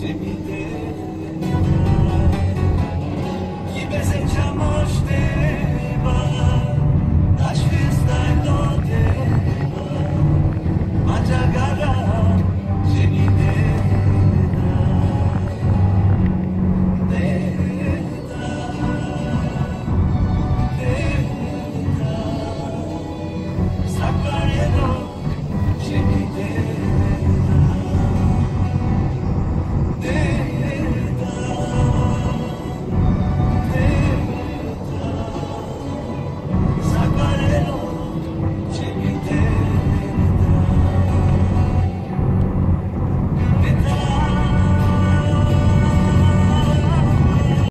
Cebide